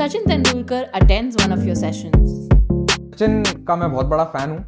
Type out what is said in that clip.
Sachin Tendulkar attends one of your sessions. Sachin का मैं बहुत बड़ा फ़ैन हूँ